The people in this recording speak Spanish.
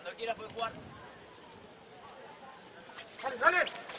Cuando quiera puede jugar. ¡Dale, dale!